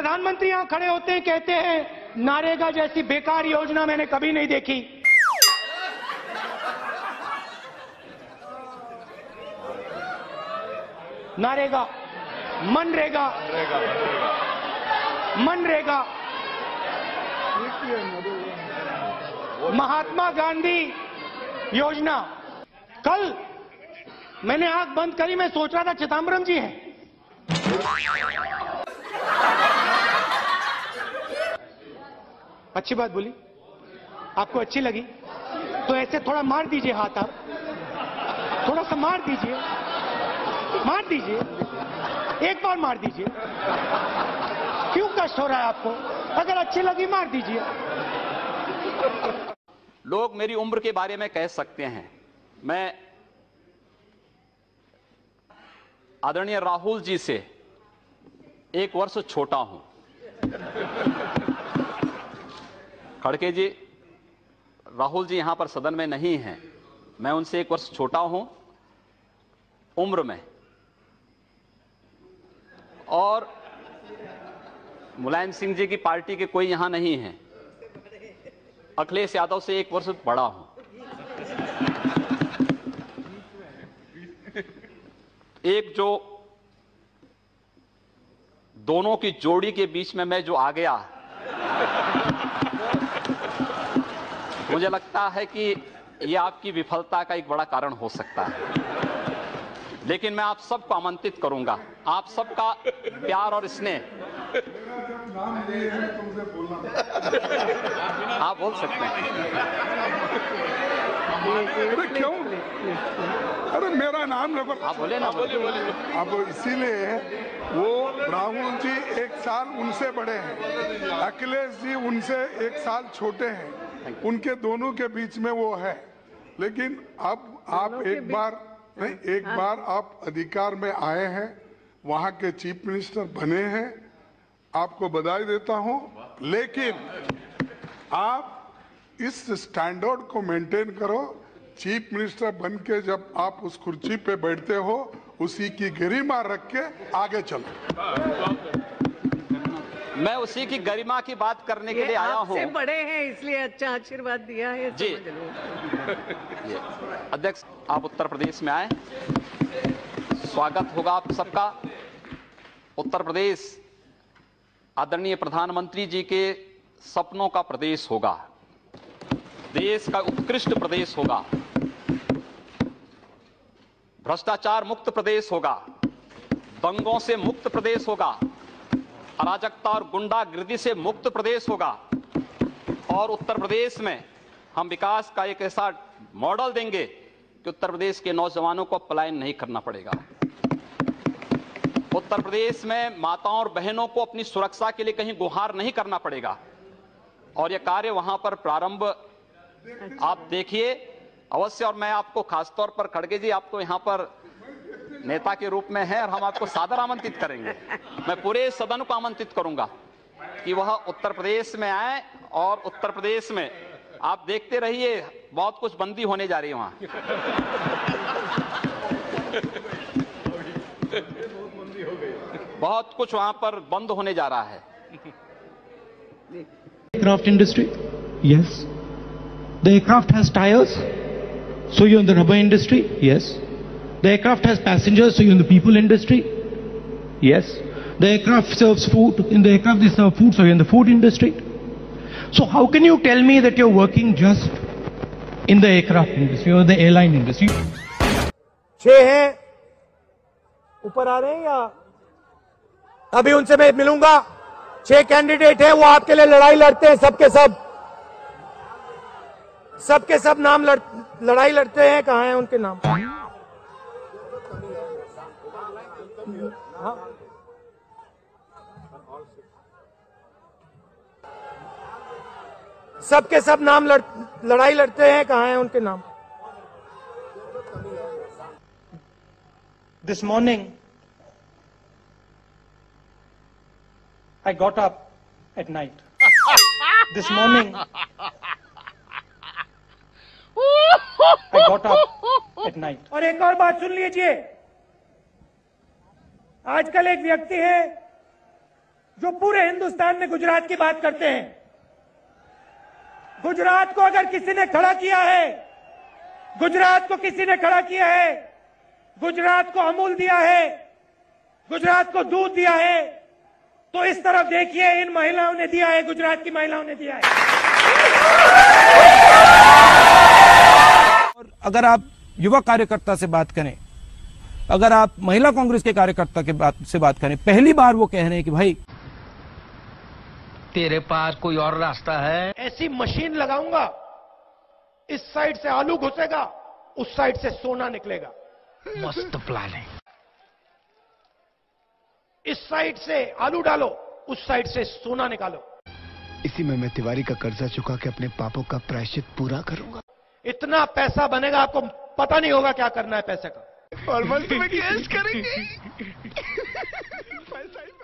प्रधानमंत्री यहाँ खड़े होते हैं, कहते हैं, नारेगा जैसी बेकार योजना मैंने कभी नहीं देखी। नारेगा, मनरेगा मनरेगा। महात्मा गांधी योजना। कल मैंने आँख बंद करी, मैं सोच रहा था चिदम्बरम जी हैं। अच्छी बात बोली। आपको अच्छी लगी। तो ऐसे थोड़ा मार दीजिए हाथ आप। थोड़ा सा मार दीजिए। मार दीजिए। एक बार मार दीजिए। क्यों कष्ट हो रहा है आपको? अगर अच्छी लगी, मार दीजिए। लोग मेरी उम्र के बारे में कह सकते हैं। मैं आदरणीय राहुल जी से एक वर्ष छोटा हूँ। खड़के जी, राहुल जी यहाँ पर सदन में नहीं हैं। मैं उनसे एक वर्ष छोटा हूँ, उम्र में। और मुलायम सिंह जी की पार्टी के कोई यहाँ नहीं है। अखिलेश यादव से एक वर्ष बड़ा हूँ। एक जो दोनों की जोड़ी के बीच में मैं जो आ गया मुझे लगता है कि यह आपकी विफलता का एक बड़ा कारण हो सकता है। लेकिन मैं आप सबको आमंत्रित करूँगा। आप सबका प्यार और स्नेह। आप बोल सकते हैं। अरे क्यों? अरे मेरा नाम आप बोले ना बोले। अब इसीलिए वो राहुल जी एक साल उनसे बड़े हैं। अखिलेश जी उनसे एक साल छोटे हैं। उनके दोनों के बीच में वो है। लेकिन अब आप एक बार नहीं एक बार आप अधिकार में आए हैं वहाँ के चीफ मिनिस्टर बने हैं आपको बधाई देता हूँ। लेकिन आप इस स्टैंडर्ड को मेंटेन करो चीफ मिनिस्टर बन के जब आप उस कुर्सी पे बैठते हो उसी की गरिमा रख के आगे चलो। मैं उसी की गरिमा की बात करने के लिए आया हूँ। बड़े हैं इसलिए अच्छा आशीर्वाद दिया है जी। अध्यक्ष आप उत्तर प्रदेश में आए। स्वागत होगा आप सबका। उत्तर प्रदेश आदरणीय प्रधानमंत्री जी के सपनों का प्रदेश होगा। देश का उत्कृष्ट प्रदेश होगा। भ्रष्टाचार मुक्त प्रदेश होगा। दंगों से मुक्त प्रदेश होगा। अराजकता और गुंडागिर्दी से मुक्त प्रदेश होगा। और उत्तर प्रदेश में हम विकास का एक ऐसा मॉडल देंगे कि उत्तर प्रदेश के नौजवानों को पलायन नहीं करना पड़ेगा। उत्तर प्रदेश में माताओं और बहनों को अपनी सुरक्षा के लिए कहीं गुहार नहीं करना पड़ेगा। और यह कार्य वहाँ पर प्रारंभ आप देखिए। अवश्य, और मैं आपको खासतौर पर खड़गे जी आपको यहाँ पर नेता के रूप में है और हम आपको सादर आमंत्रित करेंगे मैं पूरे सदन को आमंत्रित करूँगा कि वह उत्तर प्रदेश में आए और उत्तर प्रदेश में आप देखते रहिए बहुत कुछ बंदी होने जा रही है वहाँ बहुत कुछ वहाँ पर बंद होने जा रहा है aircraft industry? Yes. The aircraft has tires, so you're in the rubber industry? Yes. The aircraft has passengers, so you're in the people industry? Yes. The aircraft serves food, in the aircraft they serve food, so you're in the food industry? So how can you tell me that you're working just in the aircraft industry or the airline industry? छह हैं ऊपर आ रहे हैं या अभी उनसे मैं मिलूँगा छह कैंडिडेट हैं वो आपके लिए लड़ाई लड़ते हैं सबके सब सबके सब नाम लड़, लड़ाई लड़ते हैं कहाँ हैं उनके नाम हाँ। सबके सब नाम लड़, लड़ाई लड़ते हैं कहा है उनके नाम This morning, I got up at night. This morning, I got up at night. और एक और बात सुन लीजिए आजकल एक व्यक्ति है जो पूरे हिंदुस्तान में गुजरात की बात करते हैं गुजरात को अगर किसी ने खड़ा किया है, गुजरात को किसी ने खड़ा किया है, गुजरात को अमूल दिया है, गुजरात को दूध दिया है तो इस तरफ़ देखिए, इन महिलाओं ने दिया है, गुजरात की महिलाओं ने दिया है। और अगर आप युवा कार्यकर्ता से बात करें, अगर आप महिला कांग्रेस के कार्यकर्ता के बात से बात करें, पहली बार वो कह रहे हैं कि भाई तेरे पास कोई और रास्ता है? ऐसी मशीन लगाऊँगा इस साइड से आलू घुसेगा उस साइड से सोना निकलेगा। मस्त प्लान है इस साइड से आलू डालो उस साइड से सोना निकालो। इसी में मैं तिवारी का कर्जा चुका के अपने पापों का प्रायश्चित पूरा करूँगा। इतना पैसा बनेगा आपको पता नहीं होगा क्या करना है पैसे का। और मन तुम्हें केस करेंगे।